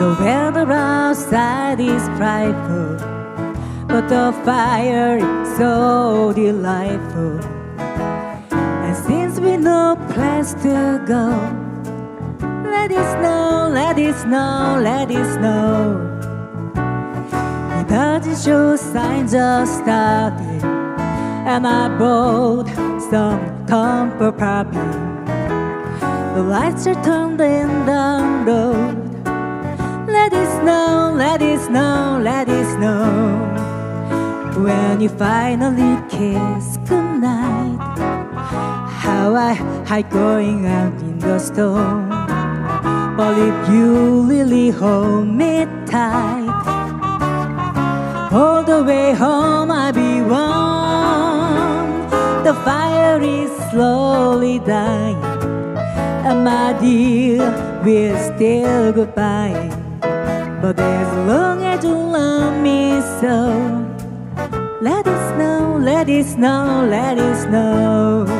The weather outside is frightful, but the fire is so delightful. And since we no place to go, let it snow, let it snow, let it snow. It doesn't show signs of starting, and I bought some comfort puppy. The lights are turned in down road. Let it snow, let it snow, let it snow. When you finally kiss goodnight, how I hate going out in the storm. If you really hold me tight, all the way home I'll be warm. The fire is slowly dying, and my dear, we're still goodbye. But as long as you love me so, let it snow, let it snow, let it snow.